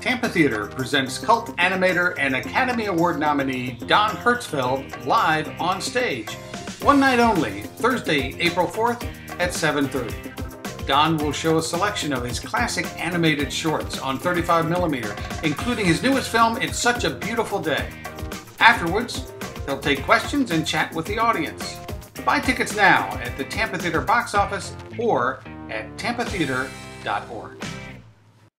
Tampa Theater presents cult animator and Academy Award nominee Don Hertzfeldt live on stage. One night only, Thursday, April 4th at 7:30. Don will show a selection of his classic animated shorts on 35mm, including his newest film It's Such a Beautiful Day. Afterwards, he'll take questions and chat with the audience. Buy tickets now at the Tampa Theater box office or at tampatheater.org.